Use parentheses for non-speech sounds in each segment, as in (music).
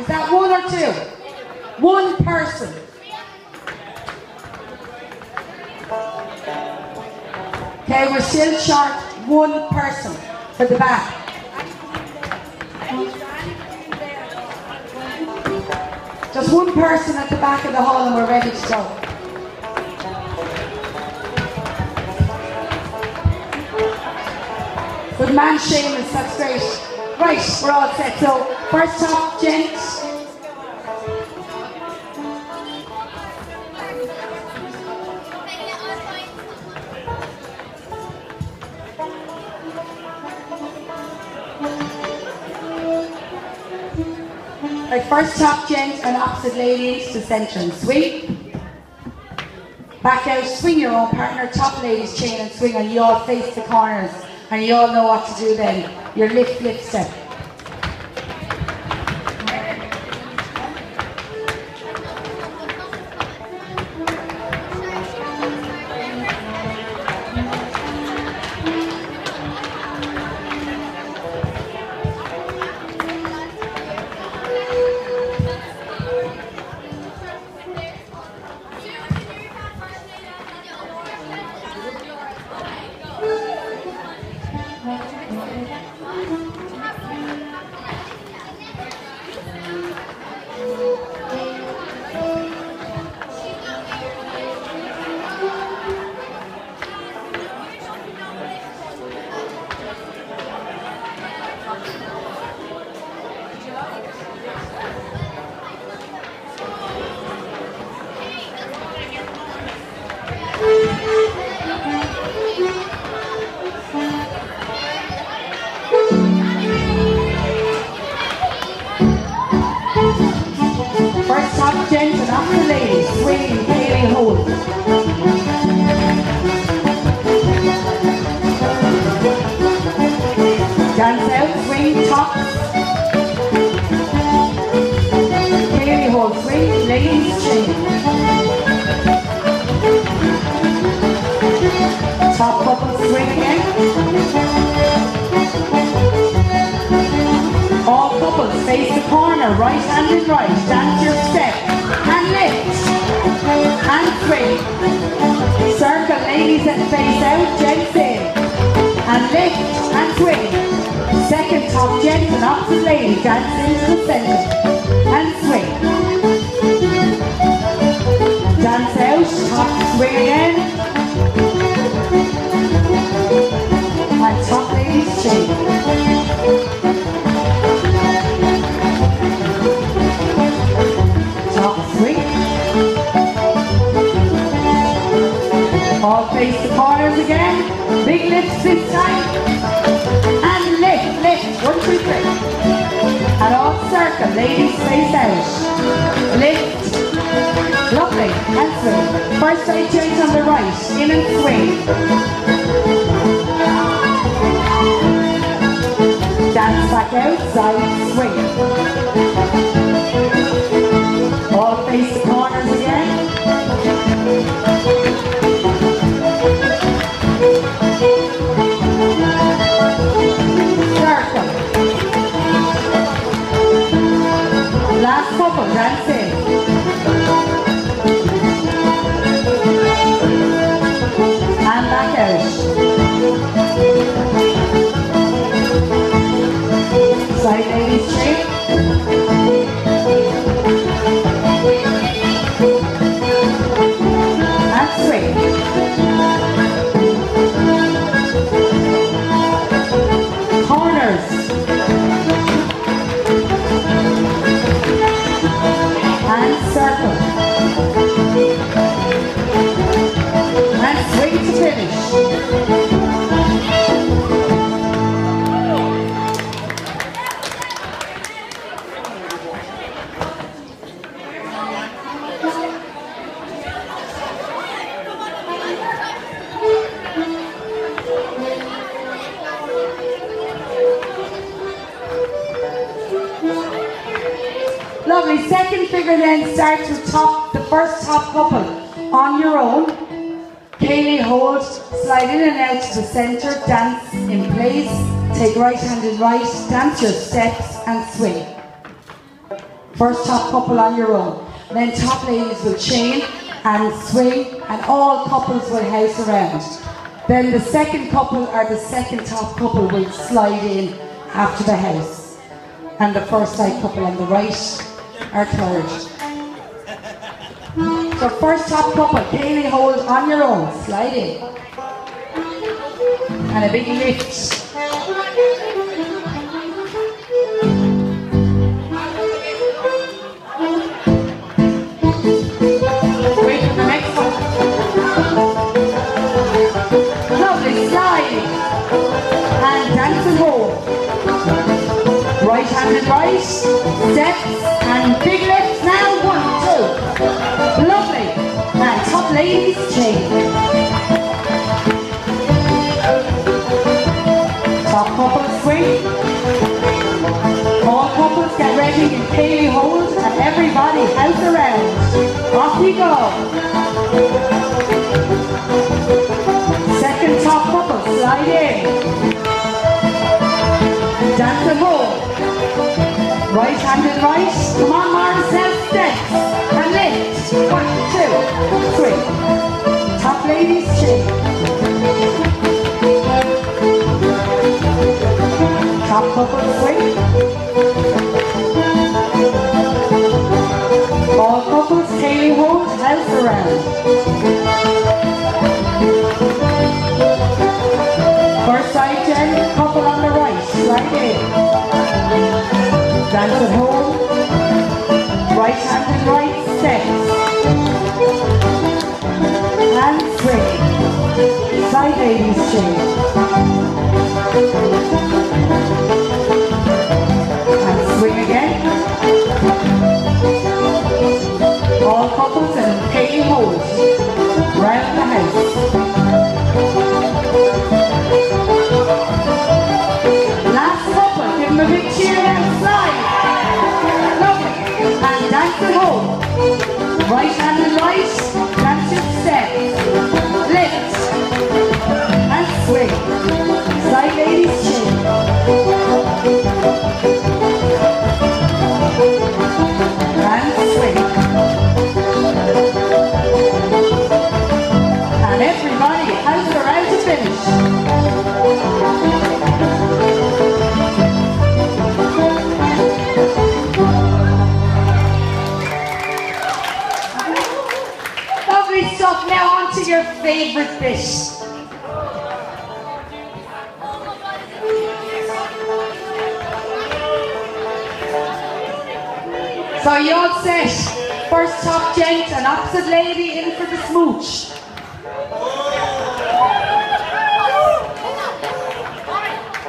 Is that one or two? One person. Okay, we're still short one person for the back. Just one person at the back of the hall and we're ready to go. Good man, Seamus, that's great. Right, we're all set. So, first top, gents. Right, first top, gents, and opposite ladies to centre and swing. Back out, swing your own partner, top ladies chain and swing, and you all face the corners, and you all know what to do then. Your lift, lift step. All couples face the corner, right hand and right. Dance your step. And lift. And swing. Circle, ladies and face out, gents in. And lift and swing. Second gents and. Dance into the center. And swing. Dance out, top swing again. Face the corners again. Big lifts this time. And lift, lift. One, two, three. And all circle. Ladies face out. Lift. Lovely. And swing. First side change on the right. In and swing. Out. Side swing. All face the corners again. Circle. Last couple. And back out. Lovely. Second figure then starts with top, the first top couple on your own. ceili hold, slide in and out to the centre, dance in place, take right hand and right, dance your steps and swing. First top couple on your own. Then top ladies will chain and swing and all couples will house around. Then the second couple or the second top couple will slide in after the house. And the first side couple on the right are third. So first top couple, ceili hold on your own, slide in. And a big lift. Right, steps and big lifts now, one, two. Lovely. And top ladies chain. Top couple swing. All couples get ready in ceili hold and everybody house around. Off we go. Second top couple, slide in. Dance and hold. Right handed right. Come on, Marcel. Steps. And lift. One, two, three. Top ladies chain. Top couple swing. All couples ceili hold house around. First side Jen, couple on the right, right in. Dance at home. Right hand and right step. And swing. Side ladies chain. Favorite fish? So you all set. First top gent and opposite lady in for the smooch.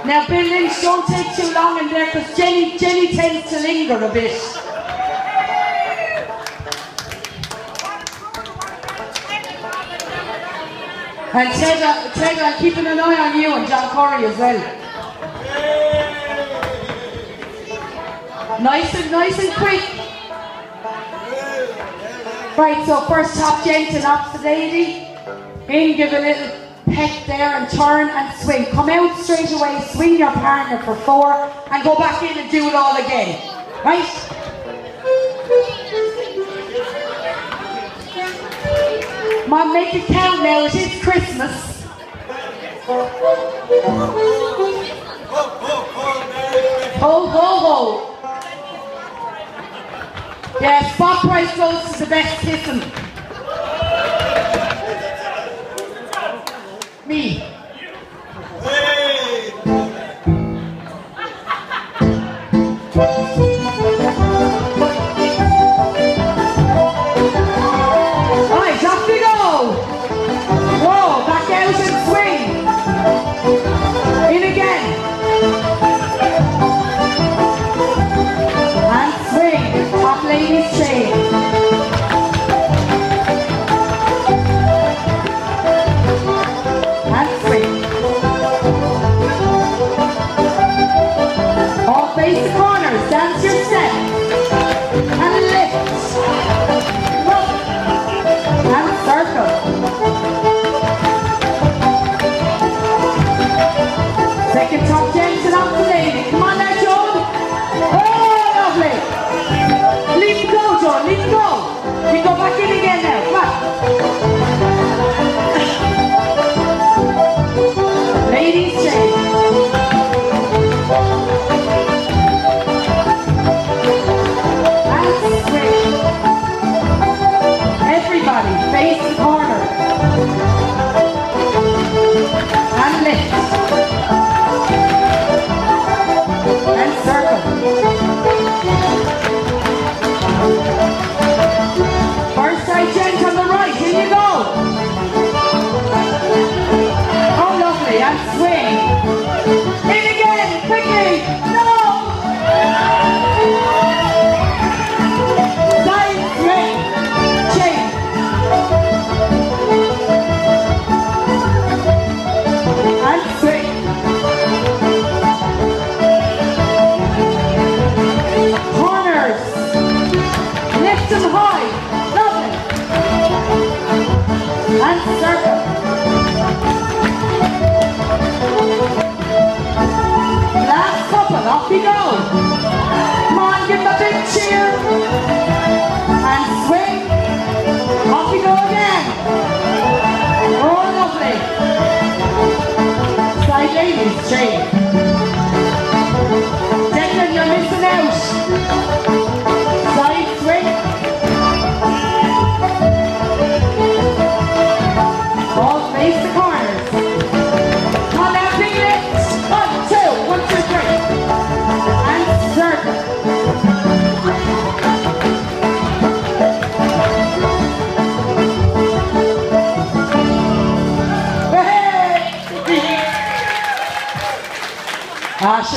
Now Bill Lynch, don't take too long in there because Jenny, Jenny tends to linger a bit. And Ted, uh, I'm keeping an eye on you and John Corey as well. Nice and nice and quick. Right, so first top gent and opposite lady. In, give a little peck there and turn and swing. Come out straight away, swing your partner for four and go back in and do it all again. Right? Mom, make it count now. Is Christmas. Ho, ho, ho. Yeah, spot price goes to the best kissing. Me. Come on now, John.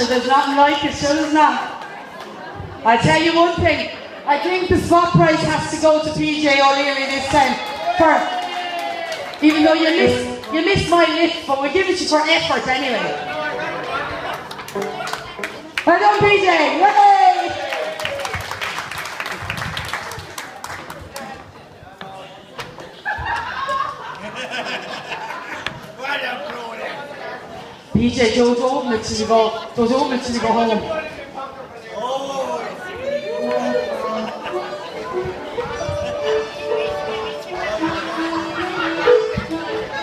There's nothing like it, there's not. I tell you one thing, I think the spot prize has to go to PJ O'Leary this time. For even though you missed you my lift, but we give it to you for effort anyway. Well done, PJ! Way! You go. Home.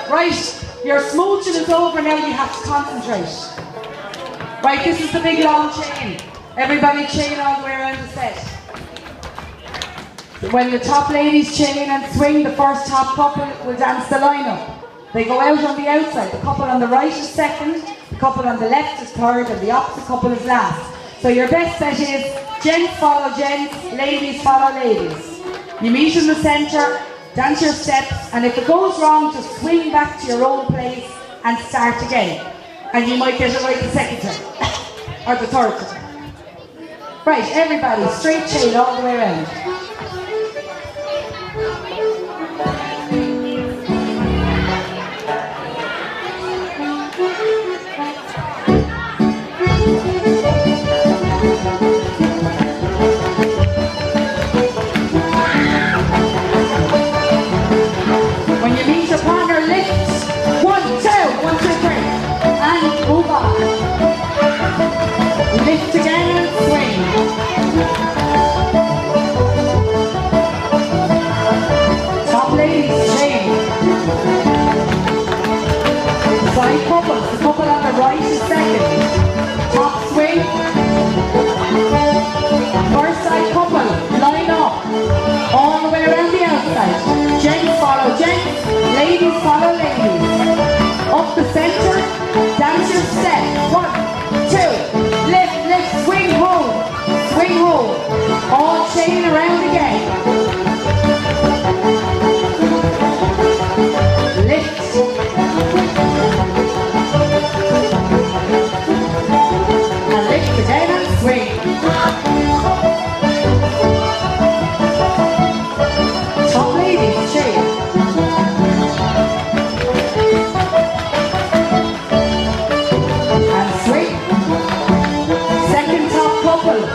Right, your smooching is over now, you have to concentrate. Right, this is the big long chain. Everybody chain all the way around the set. When the top ladies chain and swing, the first top couple will dance the line-up. They go out on the outside. The couple on the right is second, the couple on the left is third, and the opposite couple is last. So your best bet is gents follow gents, ladies follow ladies. You meet in the centre, dance your steps, and if it goes wrong, just swing back to your own place and start again. And you might get it right the second time, (coughs) or the third time. Right, everybody, straight chain all the way around. Follow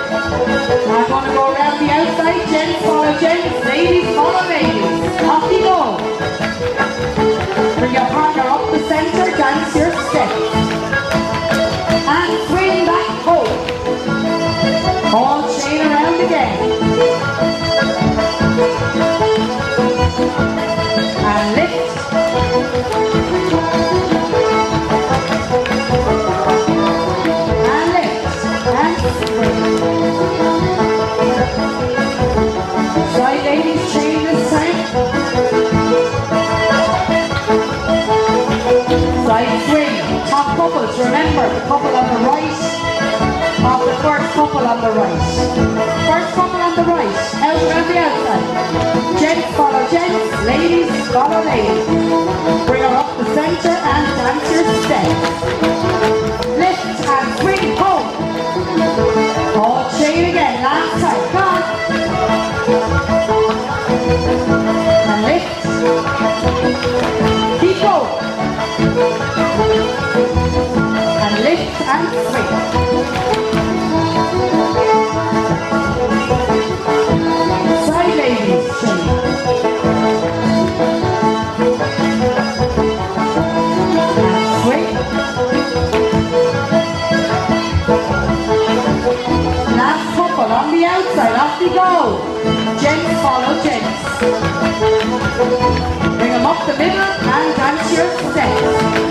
Remember, the couple on the right of the first couple on the right. First couple on the right, out around the outside. Gents follow gents, ladies follow ladies. Bring her up the centre and dance your step. Lift and swing home. All chain again, last time. Come. And lift. Keep going and Side ladies, Last couple on the outside, off we go. Gents follow gents. Bring them up the middle and dance your steps.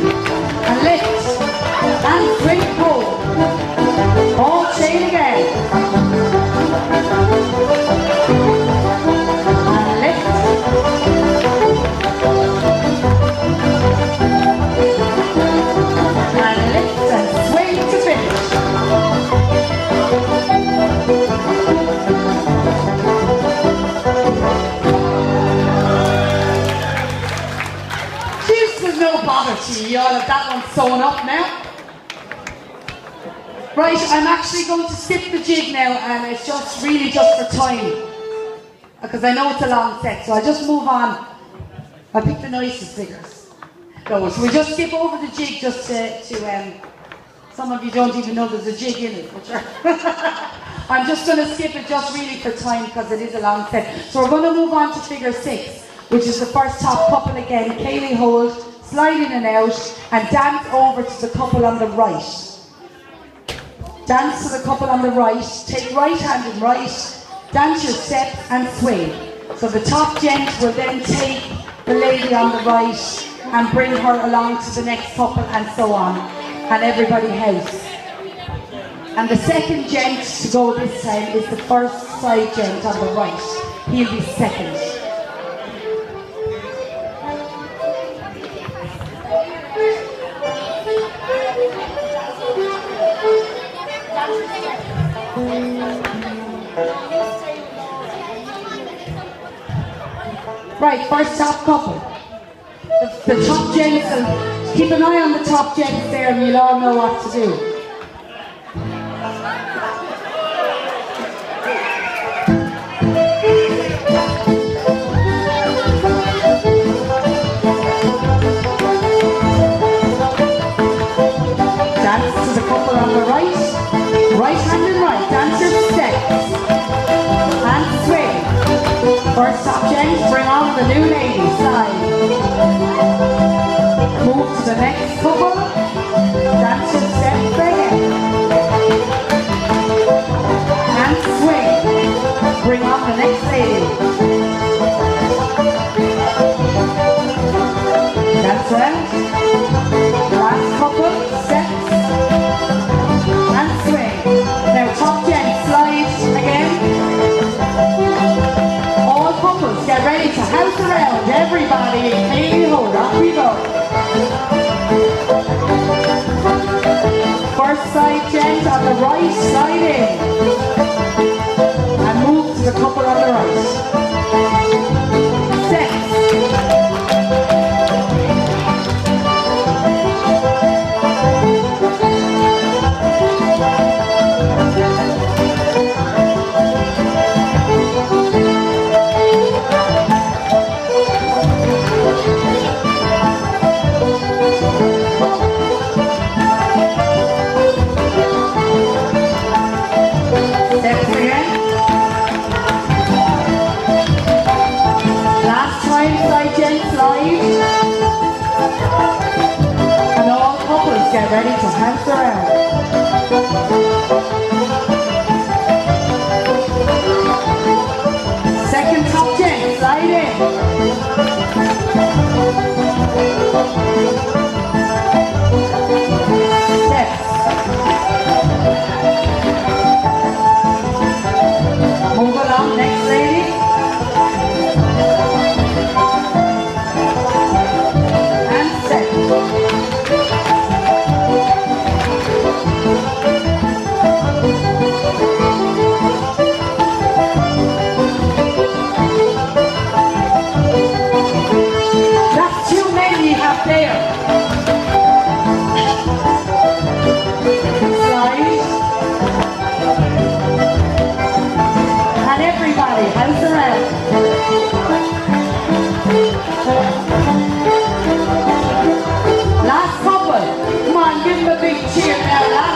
All chain again. No bother to you all that one's sewn up now. Right, I'm actually going to skip the jig now, and it's just really just for time. Because I know it's a long set, so I'll just move on. I'll pick the nicest figures. No, so we just skip over the jig just to, to um, some of you don't even know there's a jig in it, but (laughs) I'm just going to skip it just really for time because it is a long set. So we're going to move on to figure six, which is the first top couple again. ceili hold, slide in and out, and dance over to the couple on the right. Dance to the couple on the right, take right hand and right, dance your step and swing. So the top gent will then take the lady on the right and bring her along to the next couple and so on. And everybody house. And the second gent to go this time is the first side gent on the right. He'll be second. Right, first top couple. The, the top gents, keep an eye on the top gents there and you'll all know what to do. First James, bring on the new ladies side. First side gent on the right, slide in. And move to the couple on the right. It's great to see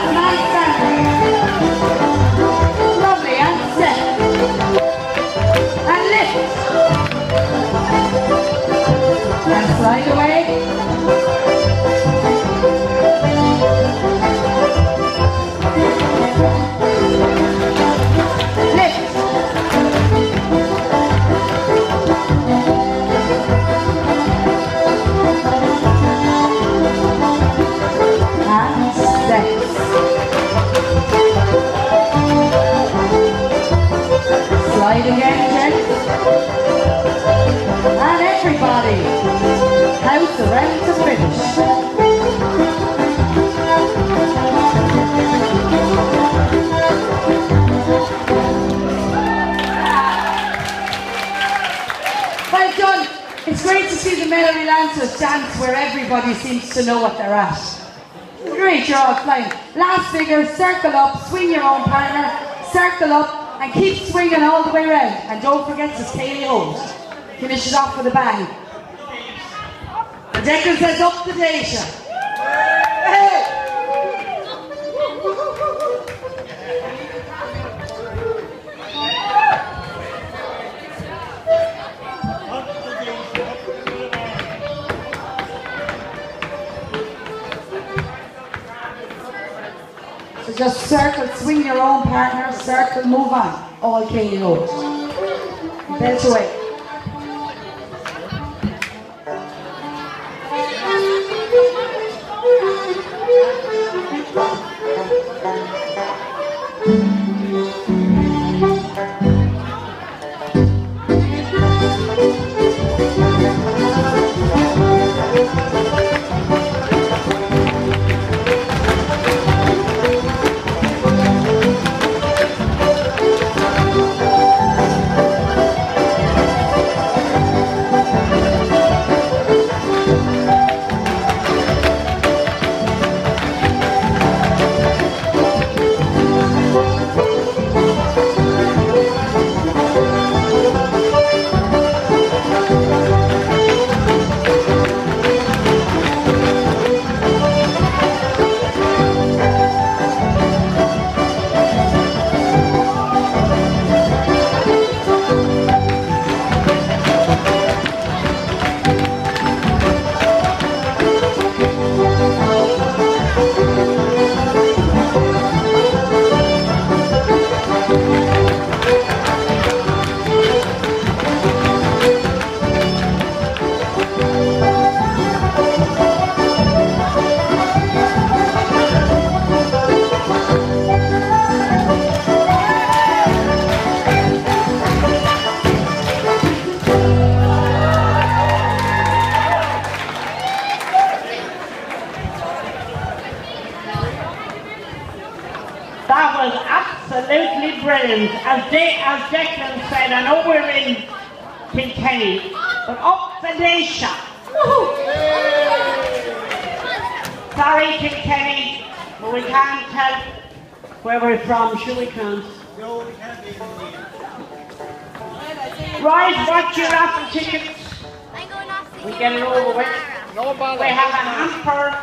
Melleray Lancers dance where everybody seems to know what they're at. Great, all flying. Last figure, circle up, swing your own partner, circle up, and keep swinging all the way around. And don't forget to stay hold. Finish it off with a bang. The decker says up the data. Hey! Just circle, swing your own partner, circle, move on. All KO. Belt away. That As, De- as Declan said, I know we're in Kilkenny, but up the nation. Sorry, Kilkenny, but we can't tell where we're from, sure we can't. Right, what's your raffle tickets? We get it over with. We have a hamper.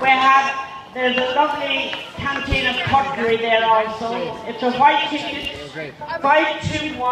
We have, there's a lovely canteen of pottery there also. It's a white ticket. Oh, Five, two, one.